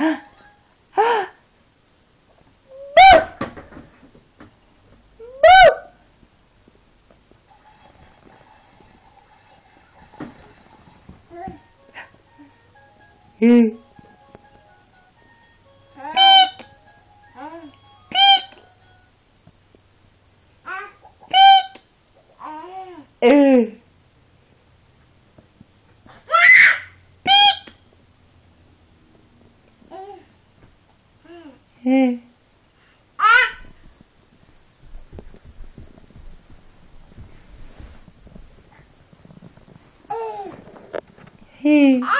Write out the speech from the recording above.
う ん。 예. 아! 예. 아!